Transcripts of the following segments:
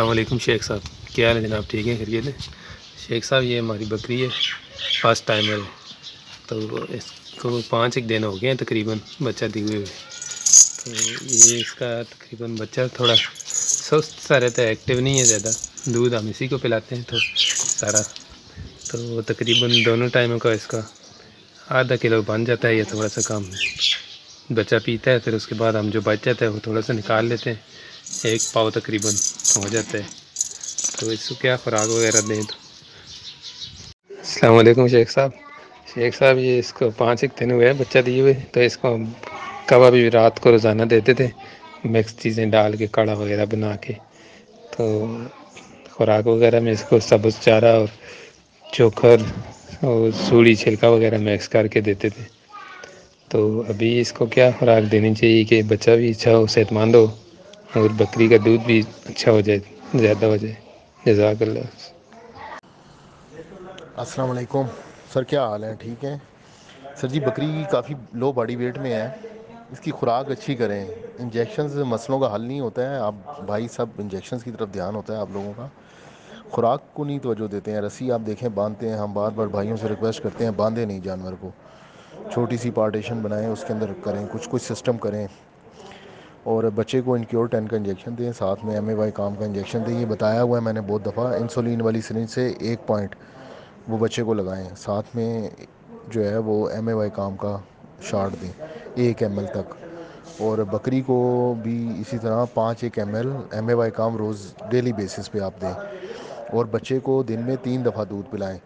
अल्लाम शेख साहब। क्या हाल है जनाब? ठीक है? खरीद है? शेख साहब, ये हमारी बकरी है फ़र्स्ट टाइमर है। तो इसको पाँच एक दिन हो गए हैं तकरीबन बच्चा दिए हुए तो ये इसका तकरीबन बच्चा थोड़ा सुस्त सा रहता है एक्टिव नहीं है ज़्यादा। दूध हम इसी को पिलाते हैं तो सारा। तो तकरीबन दोनों टाइमों का इसका आधा किलो बन जाता है, या थोड़ा सा कम बच्चा पीता है, फिर उसके बाद हम जो बच जाता है वो थोड़ा सा निकाल लेते हैं। एक पाव तकरीबन हो जाता है। तो इसको क्या खुराक वगैरह दें तो? अलैक्म शेख साहब। शेख साहब, ये इसको पाँच एक दिन हुए बच्चा दिए हुए। तो इसको कबा भी रात को रोज़ाना देते थे, मिक्स चीज़ें डाल के काढ़ा वगैरह बना के। तो खुराक वगैरह में इसको सब्ज़ चारा और चोखर और सूढ़ी छिलका वगैरह मिक्स करके देते थे। तो अभी इसको क्या खुराक देनी चाहिए कि बच्चा भी अच्छा हो, सेहतमंद हो? और बकरी का दूध भी अच्छा हो जाए, ज़्यादा हो जाए। जजाकल्ला अस्सलाम वालेकुम सर, क्या हाल है? ठीक है? सर जी, बकरी काफ़ी लो बॉडी वेट में है। इसकी खुराक अच्छी करें। इंजेक्शन मसलों का हल नहीं होता है। आप भाई, सब इंजेक्शन की तरफ़ ध्यान होता है आप लोगों का। खुराक को नहीं तवज्जो देते हैं। रस्सी आप देखें, बांधते हैं। हम बार बार भाइयों से रिक्वेस्ट करते हैं, बांधे नहीं जानवर को। छोटी सी पार्टीशन बनाएँ, उसके अंदर करें। कुछ कुछ सिस्टम करें। और बच्चे को इनक्योर टेन का इंजेक्शन दें, साथ में एम ए वाई काम का इंजेक्शन दें, ये बताया हुआ है मैंने बहुत दफ़ा इंसुलिन वाली सिरिंज से एक पॉइंट वो बच्चे को लगाएँ, साथ में जो है वो एम ए वाई काम का शार्ट दें, एक एम एल तक। और बकरी को भी इसी तरह पाँच एक M L M A Y काम रोज़ डेली बेसिस पे आप दें। और बच्चे को दिन में तीन दफ़ा दूध पिलाएँ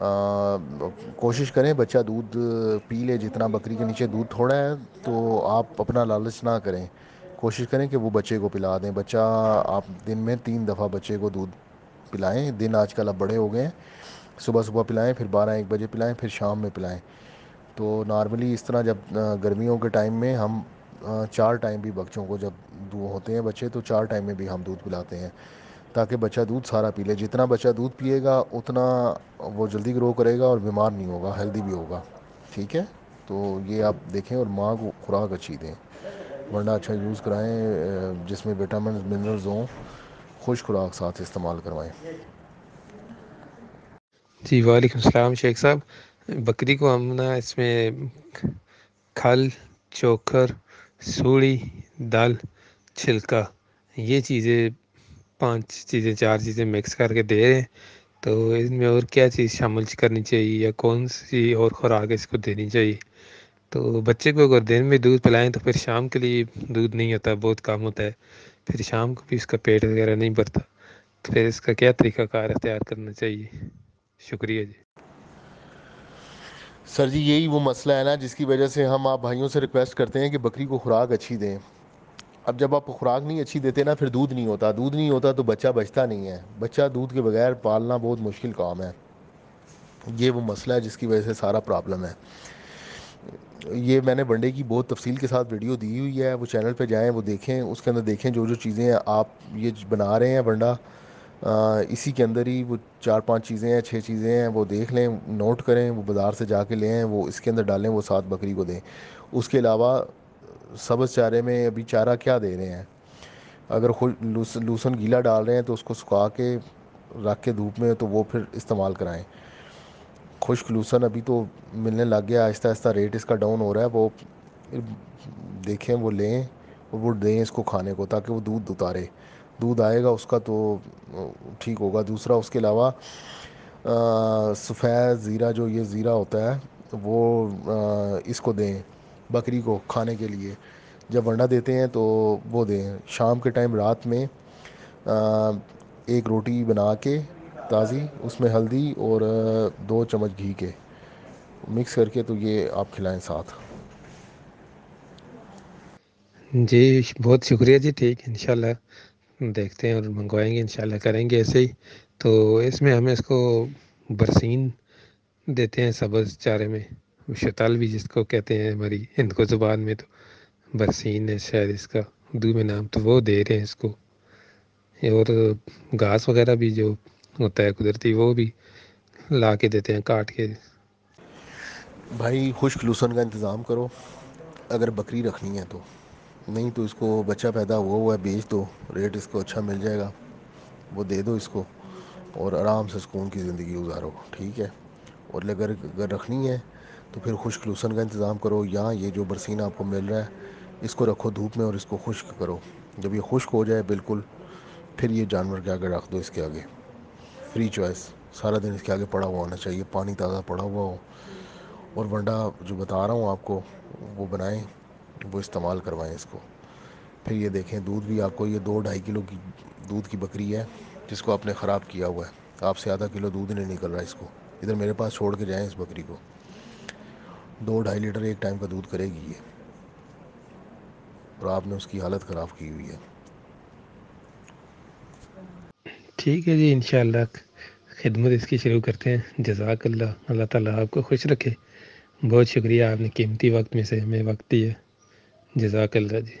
कोशिश करें, बच्चा दूध पी ले, जितना बकरी के नीचे दूध थोड़ा है तो आप अपना लालच ना करें। कोशिश करें कि वो बच्चे को पिला दें। बच्चा, आप दिन में तीन दफ़ा बच्चे को दूध पिलाएँ। दिन आजकल अब बड़े हो गए हैं। सुबह सुबह पिलाएँ, फिर बारह एक बजे पिलाएँ, फिर शाम में पिलाएँ। तो नॉर्मली इस तरह जब गर्मियों के टाइम में हम चार टाइम भी बच्चों को जब होते हैं बच्चे तो चार टाइम में भी हम दूध पिलाते हैं। ताकि बच्चा दूध सारा पी ले। जितना बच्चा दूध पिएगा, उतना वो जल्दी ग्रो करेगा और बीमार नहीं होगा हेल्दी भी होगा। ठीक है? तो ये आप देखें और माँ को खुराक अच्छी दें। वरना अच्छा यूज़ कराएँ जिसमें विटामिन मिनरल्स हों, खुश खुराक साथ इस्तेमाल करवाएँ। जी, वालेकुम सलाम, शेख साहब। बकरी को हम ना इसमें खल, चोकर सूड़ी दाल, छिलका, ये चीज़ें पाँच चीज़ें, चार चीज़ें मिक्स करके दे रहे हैं। तो इनमें और क्या चीज़ शामिल करनी चाहिए या कौन सी और खुराक इसको देनी चाहिए? तो बच्चे को अगर दिन में दूध पिलाएँ तो फिर शाम के लिए दूध नहीं होता, बहुत कम होता है। फिर शाम को भी उसका पेट वगैरह नहीं भरता। तो फिर इसका क्या तरीका कार तैयार करना चाहिए? शुक्रिया जी। सर जी, यही वो मसला है ना, जिसकी वजह से हम आप भाइयों से रिक्वेस्ट करते हैं कि बकरी को खुराक अच्छी दें। अब जब आप खुराक नहीं अच्छी देते ना, फिर दूध नहीं होता। दूध नहीं होता तो बच्चा बचता नहीं है। बच्चा दूध के बगैर पालना बहुत मुश्किल काम है। ये वो मसला है जिसकी वजह से सारा प्रॉब्लम है। ये मैंने वनडे की बहुत तफसील के साथ वीडियो दी हुई है। वो चैनल पे जाएँ, वो देखें, उसके अंदर देखें जो जो चीज़ें आप ये बना रहे हैं वंडा इसी के अंदर ही वो चार पाँच चीज़ें हैं छः चीज़ें हैं, वो देख लें, नोट करें, वो बाज़ार से जाके लें वो इसके अंदर डालें, वो सात बकरी को दें। उसके अलावा सब्ज़ चारे में अभी चारा क्या दे रहे हैं? अगर खुद लूसन गीला डाल रहे हैं तो उसको सुखा के रख के धूप में तो वो फिर इस्तेमाल कराएँ। खुश्क लूसन अभी तो मिलने लग गया आहिस्ता आहिस्ता रेट इसका डाउन हो रहा है वो देखें वो लें और वो दें इसको खाने को ताकि वो दूध उतारे। दूध आएगा उसका तो ठीक होगा। दूसरा उसके अलावा सफ़ेद ज़ीरा जो ये ज़ीरा होता है वो आ, इसको दें। बकरी को खाने के लिए। जब वंडा देते हैं तो वो दें। शाम के टाइम रात में एक रोटी बना के ताज़ी, उसमें हल्दी और दो चम्मच घी के। मिक्स करके तो ये आप खिलाएँ साथ। जी, बहुत शुक्रिया जी। ठीक, इंशाल्लाह देखते हैं और मंगवाएँगे, इंशाल्लाह करेंगे ऐसे ही। तो इसमें हमें इसको बरसीन देते हैं सब्ज़ चारे में। शताल भी जिसको कहते हैं, हमारी हिंदको ज़ुबान में तो बरसीन है शायद इसका। उर्दू में नाम तो वो दे रहे हैं इसको। और घास वगैरह भी जो होता है कुदरती, वो भी ला के देते हैं, काट के। भाई खुश्क लूसन का इंतज़ाम करो। अगर बकरी रखनी है तो। नहीं तो इसको बच्चा पैदा हुआ हुआ है, बेच दो। रेट इसको अच्छा मिल जाएगा। वो दे दो इसको और आराम से सुकून की ज़िंदगी गुजारो। ठीक है? और अगर अगर रखनी है तो फिर खुश्क लूसन का इंतज़ाम करो, या ये जो बरसीन आपको मिल रहा है, इसको रखो धूप में और इसको खुश्क करो। जब ये खुश्क हो जाए, बिल्कुल, फिर ये जानवर के आगे रख दो इसके आगे। फ्री चॉइस सारा दिन इसके आगे पड़ा हुआ होना चाहिए, पानी ताज़ा पड़ा हुआ हो। और वंडा जो बता रहा हूँ आपको, वो बनाएँ, वो इस्तेमाल करवाएँ इसको। फिर ये देखें, दूध भी आपको, ये दो ढाई किलो की दूध की बकरी है, जिसको आपने ख़राब किया हुआ है। आपसे आधा किलो दूध नहीं निकल रहा इसको। इधर मेरे पास छोड़ के जाएँ इस बकरी को। दो ढाई लीटर एक टाइम का दूध करेगी ये। और आपने उसकी हालत ख़राब की हुई है। ठीक है जी इन खिदमत इसकी शुरू करते हैं। जजाक अल्लाह अल्लाह ताला आपको खुश रखे। बहुत शुक्रिया, आपने कीमती वक्त में से हमें वक्त दिया। जजाक अल्लाह जी।